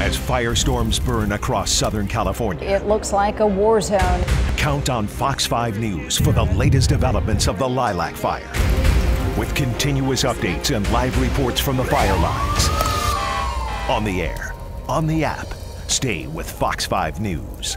as firestorms burn across Southern California. It looks like a war zone. Count on Fox 5 News for the latest developments of the Lilac Fire. With continuous updates and live reports from the fire lines. On the air, on the app, stay with Fox 5 News.